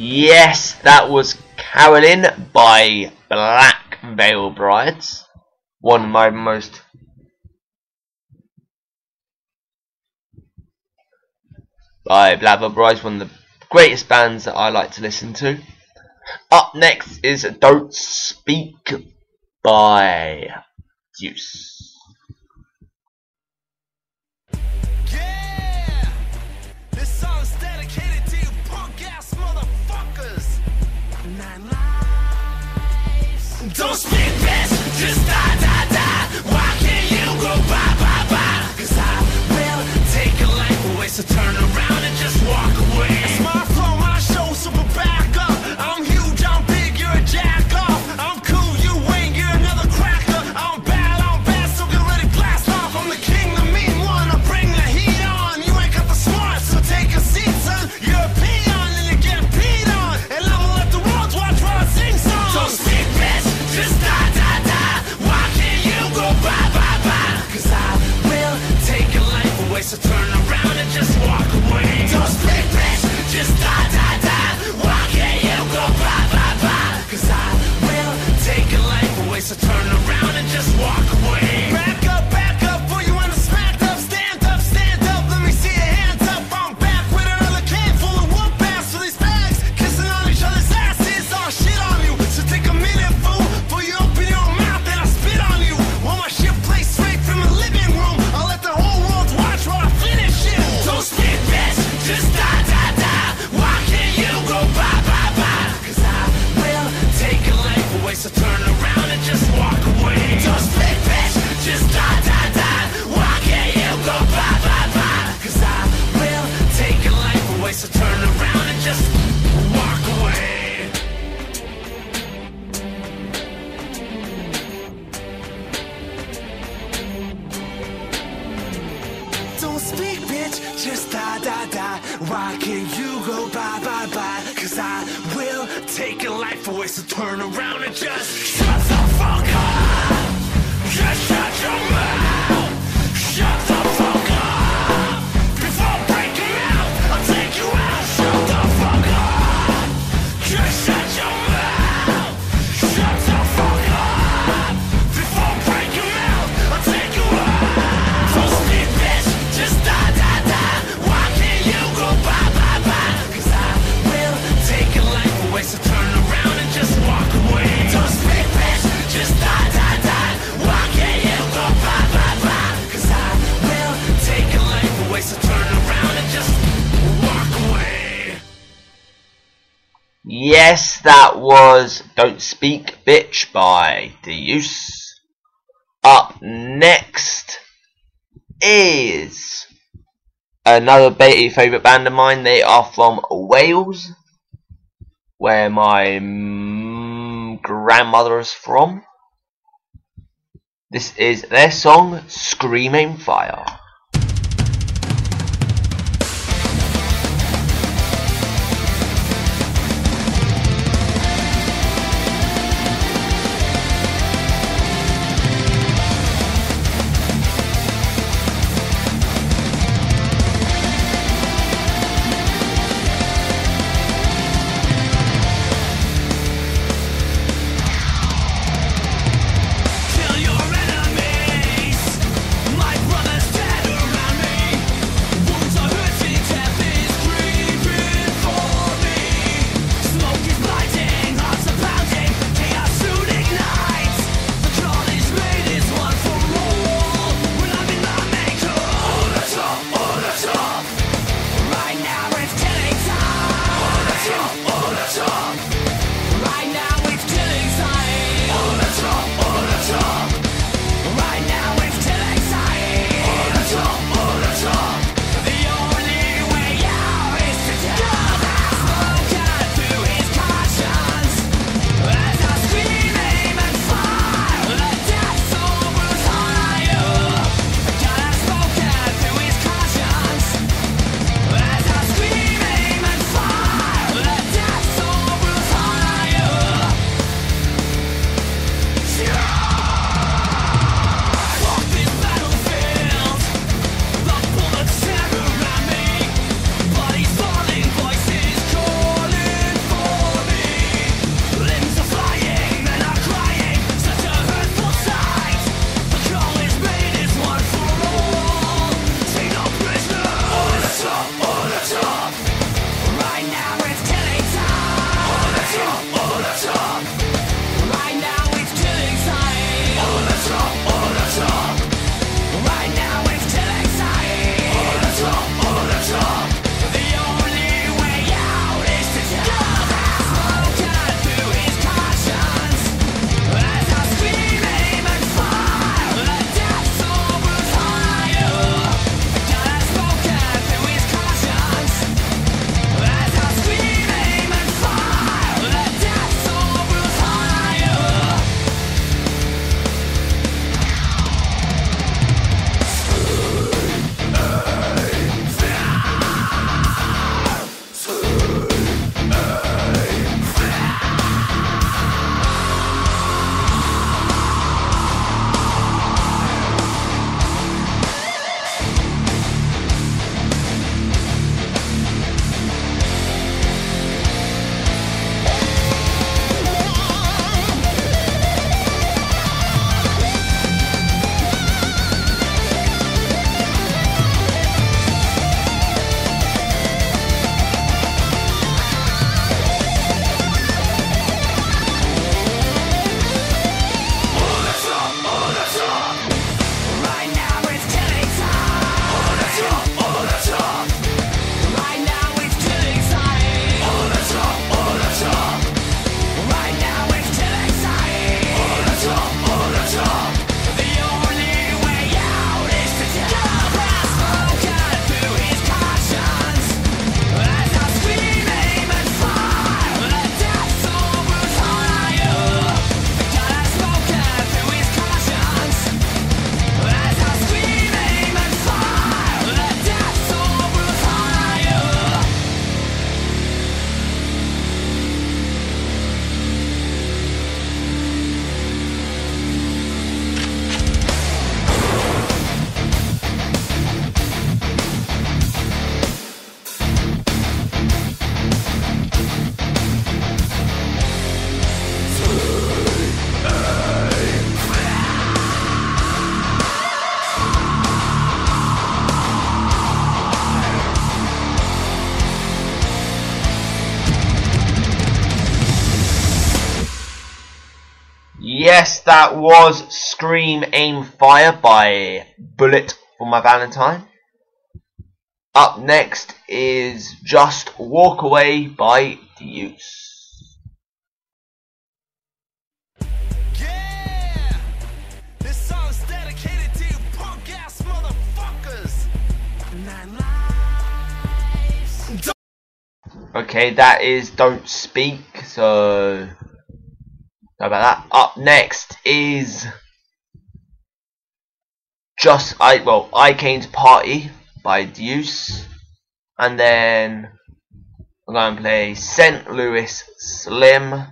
Yes, that was Carolyn by Black Veil Brides. One of my most by Black Veil Brides, one of the greatest bands that I like to listen to. Up next is Don't Speak by Deuce. don't split best, just die, die. around and just walk away. your life away, so turn around and just shut the fuck up. Just shut your mouth. Yes, that was Don't Speak Bitch by Deuce. Up next is another baby favourite band of mine. They are from Wales, where my mm, grandmother is from. This is their song Scream Aim Fire. yes, that was Scream Aim Fire by Bullet for My Valentine. Up next is Just Walk Away by The Use. Okay, that is Don't Speak, so Sorry about that. Up next is just I well I came to party by Deuce, and then I'm going to play St. Louis Slim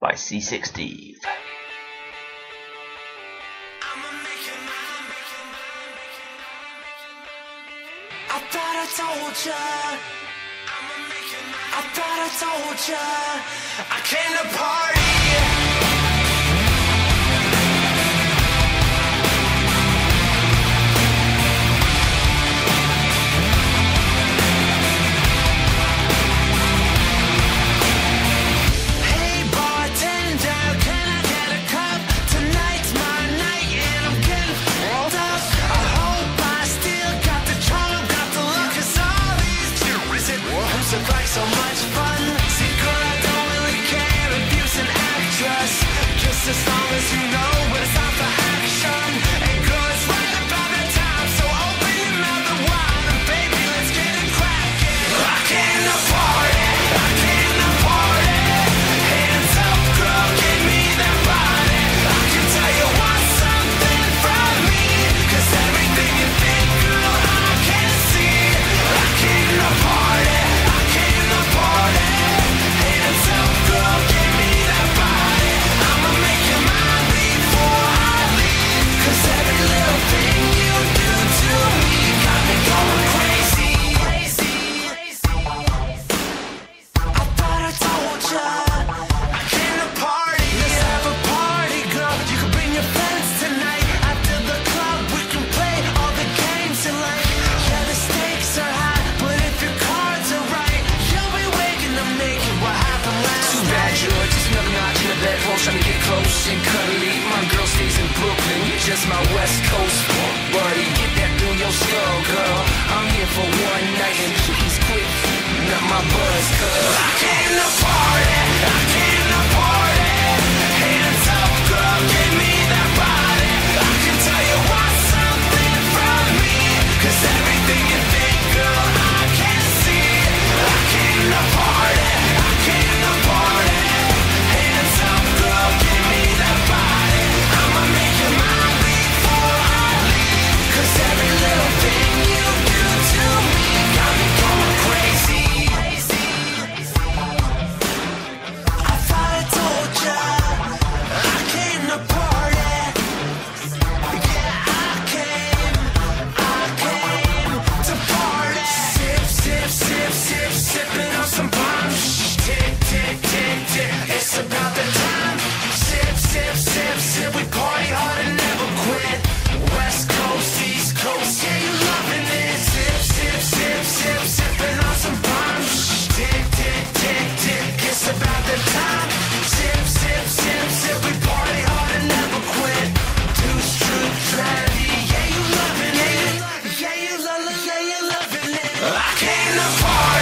by Seasick Steve. I thought I told you I thought I told ya I came to party. as long as you know. in Cudley, my girl stays in Brooklyn. You're just my West Coast punk buddy. Get that through your skull, girl. I'm here for one night and please quit. Not my buzz, cuz. I can't afford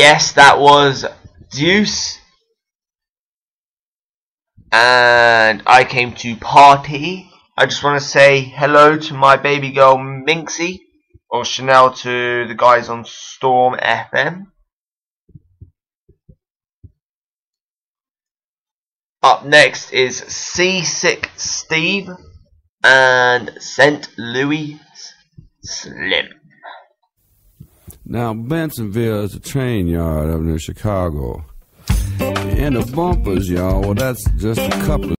yes, that was Deuce. And I came to party. I just want to say hello to my baby girl Minksy, or Chanel to the guys on Storm FM. Up next is Seasick Steve and St. Louis Slim. Now, Bensenville is a train yard up near Chicago. And the bumpers, y'all, well, that's just a couple